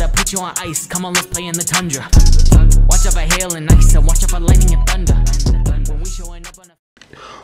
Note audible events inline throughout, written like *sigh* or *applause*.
to put you on ice. Come on, let's play in the tundra. Watch out for hail and ice, and watch out for lightning and thunder.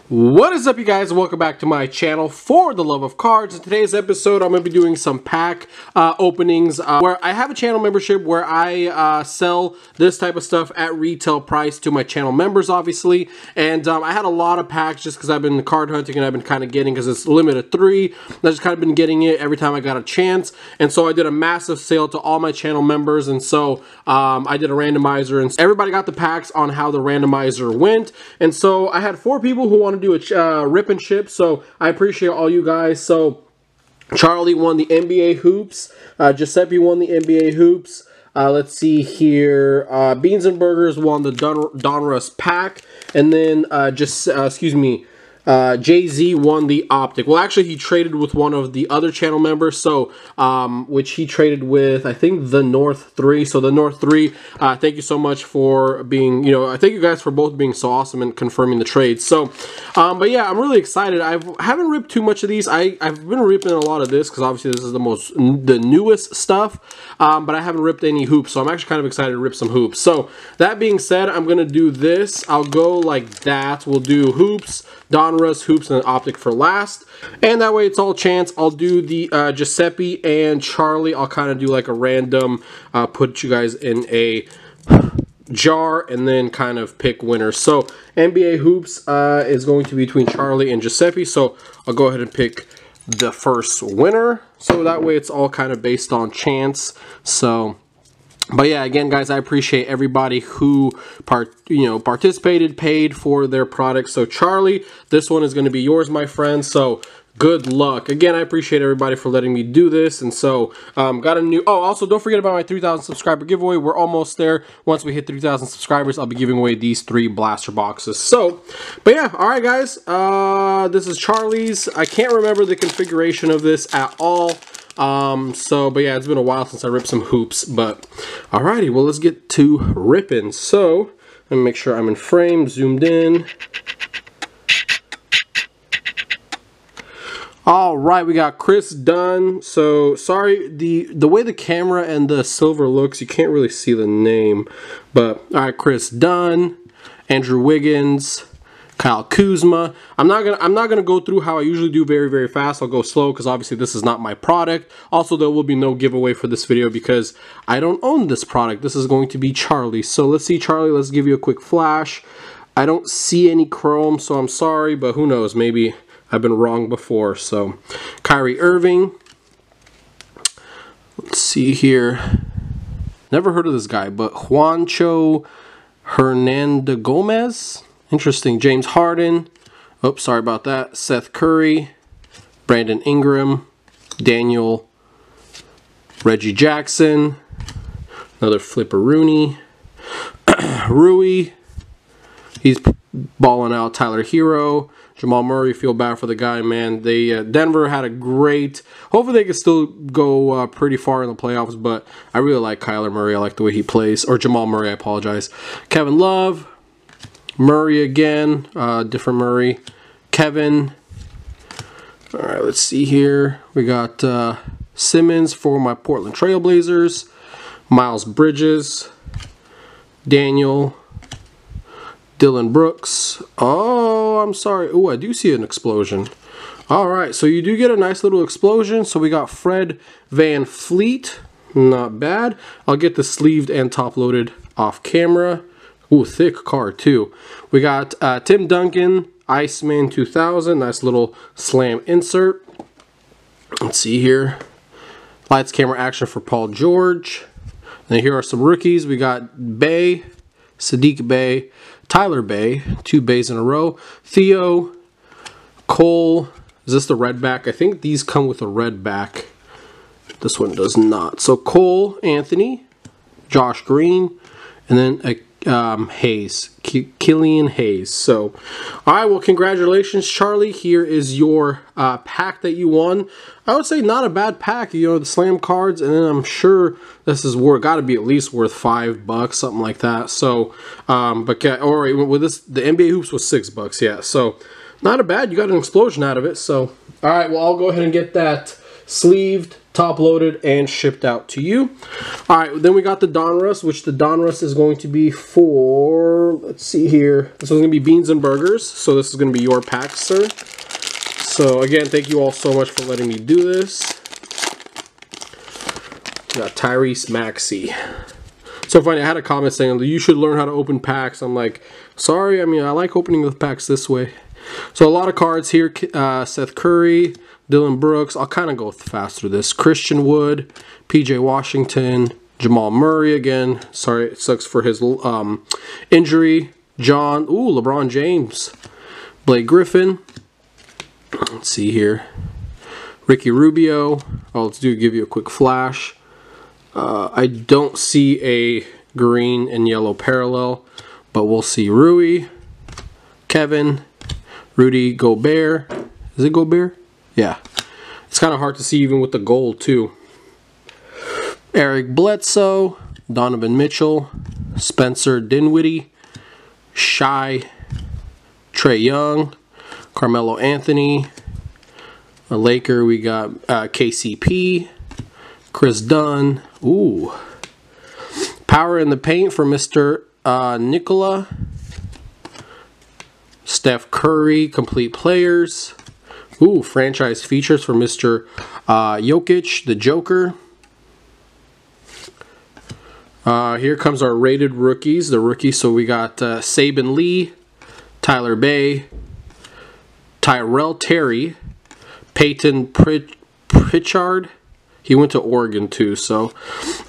What is up you guys? Welcome back to my channel for the love of cards. In today's episode I'm going to be doing some pack uh, openings uh, where I have a channel membership where I uh, sell this type of stuff at retail price to my channel members obviously. And um, I had a lot of packs just because I've been card hunting and I've been kind of getting because it's limited three. I've just kind of been getting it every time I got a chance. And so I did a massive sale to all my channel members. And so um, I did a randomizer and everybody got the packs on how the randomizer went. And so I had four people who want to do a uh, rip and ship, so I appreciate all you guys. So Charlie won the NBA hoops. Uh, Giuseppe won the NBA hoops. Uh, let's see here. Uh, Beans and Burgers won the Don Donruss pack, and then uh, just uh, excuse me. Uh, Jayzee won the Optic. Well, actually, he traded with one of the other channel members, so um, which he traded with, I think, the North 3. So the North 3, uh, thank you so much for being, you know, I thank you guys for both being so awesome and confirming the trade. So, um, but yeah, I'm really excited. I haven't ripped too much of these. I, I've been ripping a lot of this because obviously this is the most, the newest stuff, um, but I haven't ripped any hoops, so I'm actually kind of excited to rip some hoops. So, that being said, I'm to do this. I'll go like that. We'll do hoops, Donruss, Hoops, and Optic for last. And that way it's all chance. I'll do the uh, Giuseppe and Charlie. I'll kind of do like a random, uh, put you guys in a jar and then kind of pick winners. So NBA Hoops uh, is going to be between Charlie and Giuseppe. So I'll go ahead and pick the first winner. So that way it's all kind of based on chance. So but yeah, again, guys, I appreciate everybody who part you know participated, paid for their products. So Charlie, this one is going to be yours, my friend. So good luck. Again, I appreciate everybody for letting me do this. And so, um, got a new. Oh, also, don't forget about my 3,000 subscriber giveaway. We're almost there. Once we hit 3,000 subscribers, I'll be giving away these three blaster boxes. So, but yeah, all right, guys. Uh, this is Charlie's. I can't remember the configuration of this at all. Um, so, but yeah, it's been a while since I ripped some hoops, but alrighty, well, let's get to ripping. So, let me make sure I'm in frame, zoomed in. All right, we got Chris Dunn. So sorry, the the way the camera and the silver looks, you can't really see the name. But all right, Chris Dunn, Andrew Wiggins, Kyle Kuzma. I'm not gonna I'm not gonna go through how I usually do very very fast. I'll go slow because obviously this is not my product. Also, there will be no giveaway for this video because I don't own this product. This is going to be Charlie. So let's see, Charlie. Let's give you a quick flash. I don't see any chrome, so I'm sorry, but who knows? Maybe I've been wrong before. So Kyrie Irving. Let's see here. Never heard of this guy, but Juancho Hernandez Gomez. Interesting. James Harden. Oops, sorry about that. Seth Curry. Brandon Ingram. Daniel. Reggie Jackson. Another Flipper Rooney. *clears throat* Rui. He's balling out. Tyler Herro. Jamal Murray, feel bad for the guy, man. They uh, Denver had a great. Hopefully, they can still go uh, pretty far in the playoffs. But I really like Kyler Murray. I like the way he plays, or Jamal Murray. I apologize. Kevin Love, Murray again, uh, different Murray. Kevin. All right, let's see here. We got uh, Simons for my Portland Trailblazers. Miles Bridges. Daniel. Dillon Brooks. Oh, I'm sorry. Oh, I do see an explosion. All right, so you do get a nice little explosion. So we got Fred VanVleet. Not bad. I'll get the sleeved and top loaded off camera. Ooh, thick card too. We got uh, Tim Duncan, Iceman 2000. Nice little slam insert. Let's see here. Lights, camera, action for Paul George. Then here are some rookies. We got Bey, Saddiq Bey, Tyler Bey, two Beys in a row. Theo, Cole. Is this the red back? I think these come with a red back. This one does not. So Cole, Anthony, Josh Green, and then a um, Hayes, K Killian Hayes. So, all right, well, congratulations, Charlie. Here is your uh, pack that you won. I would say not a bad pack. You know, the slam cards, and then I'm sure this is worth got to be at least worth five bucks, something like that. So, um, but or with this, the NBA hoops was six bucks. Yeah, so not a bad. You got an explosion out of it. So, all right, well, I'll go ahead and get that sleeved, top loaded, and shipped out to you. All right, then we got the Donruss, which the Donruss is going to be for, let's see here. This going to be beans and burgers. So this is to be your pack, sir. So again, thank you all so much for letting me do this. We got Tyrese Maxey. So funny, I had a comment saying you should learn how to open packs. I'm like, sorry, I mean, I like opening the packs this way. So a lot of cards here. Uh, Seth Curry, Dillon Brooks. I'll kind of go fast through this. Christian Wood, PJ Washington, Jamal Murray again. Sorry, it sucks for his um, injury. John, ooh, LeBron James. Blake Griffin. Let's see here. Ricky Rubio. Oh, let's do give you a quick flash. Uh, I don't see a green and yellow parallel, but we'll see Rui, Kevin, Rudy Gobert. Is it Gobert? Yeah. It's kind of hard to see even with the gold too. Eric Bledsoe, Donovan Mitchell, Spencer Dinwiddie, Shai, Trae Young, Carmelo Anthony, a Laker, we got uh, KCP, Chris Dunn, ooh, Power in the Paint for Mr. Uh, Nikola, Steph Curry, Complete Players, ooh, Franchise Features for Mr. Uh, Jokic, the Joker, uh, here comes our rated rookies, the rookies. So we got uh, Saben Lee, Tyler Bey, Tyrell Terry, Payton Pritchard. He went to Oregon too, so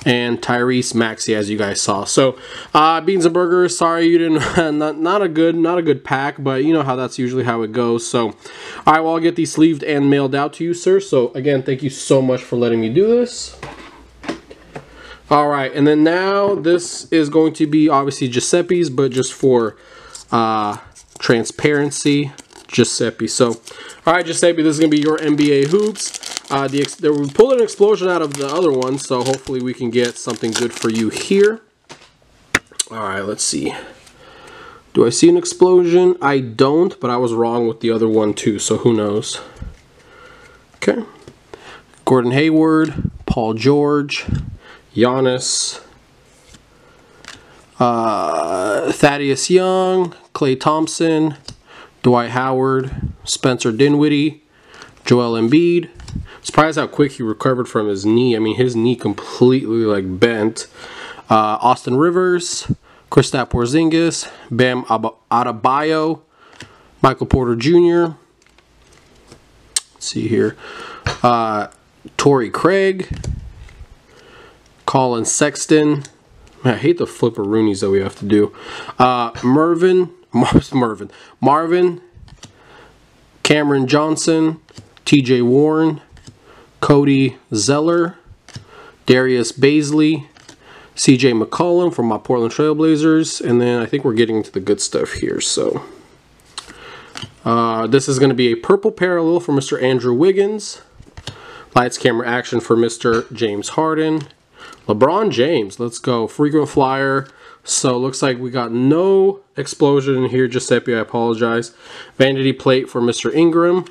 and Tyrese Maxey, as you guys saw. So, uh, beans and burgers. Sorry you didn't. *laughs* Not, not a good, not a good pack, but you know how that's usually how it goes. So, all right, well I'll get these sleeved and mailed out to you, sir. So again, thank you so much for letting me do this. All right, and then now this is going to be obviously Giuseppe's, but just for uh, transparency, Giuseppe. So, all right, Giuseppe, this is going to be your NBA hoops. Uh, the they were pulling an explosion out of the other one, so hopefully we can get something good for you here. All right, let's see. Do I see an explosion? I don't, but I was wrong with the other one too, so who knows. Okay. Gordon Hayward, Paul George, Giannis, uh, Thaddeus Young, Klay Thompson, Dwight Howard, Spencer Dinwiddie, Joel Embiid. Surprised how quick he recovered from his knee. I mean, his knee completely like bent. Uh, Austin Rivers, Kristaps Porzingis, Bam Adebayo, Michael Porter Jr. Let's see here. Uh, Torrey Craig, Collin Sexton. I hate the flipper Roonies that we have to do. Uh, Mervin, *laughs* Marvin, Marvin, Cameron Johnson, TJ Warren, Cody Zeller, Darius Bazley, CJ McCollum from my Portland Trailblazers, and then I think we're getting to the good stuff here. So uh, this is going to be a purple parallel for Mr. Andrew Wiggins, lights camera action for Mr. James Harden, LeBron James, let's go. Frequent flyer. So looks like we got no explosion in here, Giuseppe, I apologize. Vanity plate for Mr. Ingram.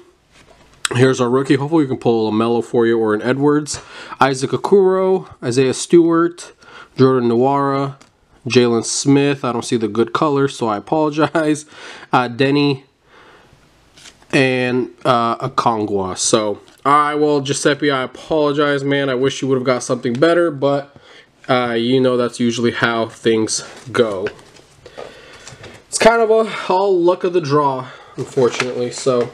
Here's our rookie. Hopefully we can pull a Mello for you or an Edwards. Isaac Okoro, Isaiah Stewart, Jordan Nwora, Jalen Smith. I don't see the good color, so I apologize. *laughs* Uh, Denny and uh, Okongwu. So Alright, well, Giuseppe, I apologize, man. I wish you would have got something better, but uh, you know that's usually how things go. It's kind of a all luck of the draw, unfortunately, so...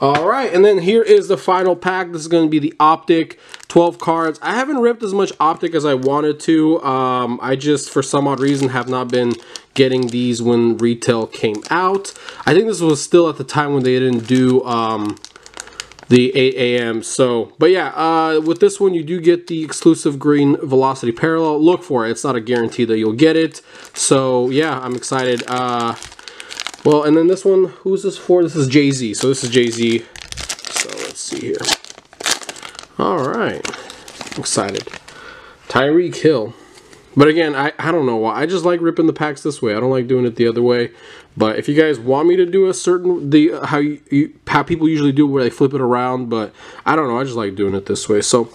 Alright, and then here is the final pack. This is going to be the Optic 12 cards. I haven't ripped as much Optic as I wanted to. Um, I just, for some odd reason, have not been getting these when retail came out. I think this was still at the time when they didn't do... Um, the 8 a.m. So, but yeah, uh, with this one, you do get the exclusive green velocity parallel. Look for it. It's not a guarantee that you'll get it. So, yeah, I'm excited. Uh, well, and then this one, who's this for? This is Jayzee. So, this is Jayzee. So, let's see here. All right. excited. Tyreek Hill. But again, I, I don't know why. I just like ripping the packs this way. I don't like doing it the other way. But if you guys want me to do a certain the how you, you how people usually do it where they flip it around, but I don't know. I just like doing it this way. So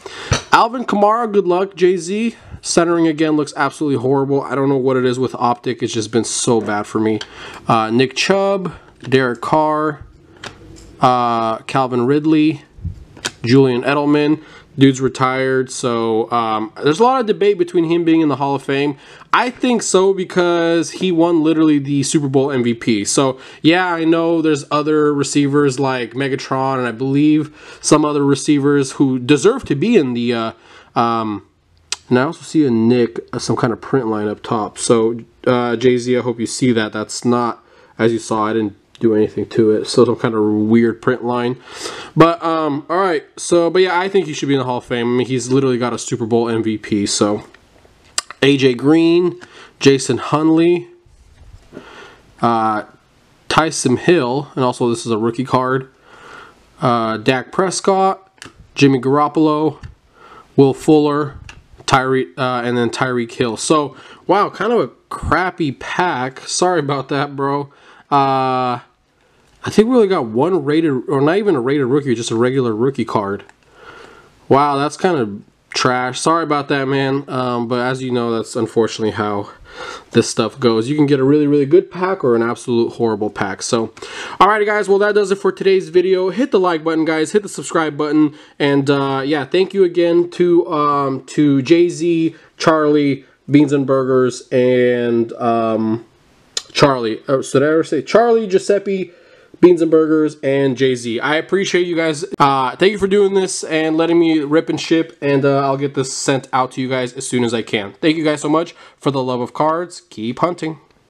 Alvin Kamara, good luck. Jayzee centering again looks absolutely horrible. I don't know what it is with optic. It's just been so bad for me. Uh, Nick Chubb, Derek Carr, uh, Calvin Ridley, Julian Edelman. Dude's retired, so um, there's a lot of debate between him being in the Hall of Fame. I think so because he won literally the Super Bowl MVP. So yeah, I know there's other receivers like Megatron and I believe some other receivers who deserve to be in the. Uh, um, and I also see a Nick, uh, some kind of print line up top. So uh, Jayzee, I hope you see that. That's not as you saw. I didn't do anything to it. So some kind of weird print line. But um, all right. So but yeah, I think he should be in the Hall of Fame. I mean, he's literally got a Super Bowl MVP. So AJ Green, Jason Hunley, uh, Taysom Hill, and also this is a rookie card. Uh, Dak Prescott, Jimmy Garoppolo, Will Fuller, Tyree, uh, and then Tyreek Hill. So wow, kind of a crappy pack. Sorry about that, bro. Uh, I think we only got one rated, or not even a rated rookie, just a regular rookie card. Wow, that's kind of trash. Sorry about that, man. Um, but as you know, that's unfortunately how this stuff goes. You can get a really, really good pack or an absolute horrible pack. So, alrighty, guys. Well, that does it for today's video. Hit the like button, guys. Hit the subscribe button. And, uh, yeah, thank you again to, um, to Jayzee, Charlie, Beans and Burgers, and, um, Charlie. Oh, so did I ever say Charlie, Giuseppe, Beans and Burgers, and Jayzee. I appreciate you guys. Uh, thank you for doing this and letting me rip and ship, and uh, I'll get this sent out to you guys as soon as I can. Thank you guys so much. For the love of cards, keep hunting.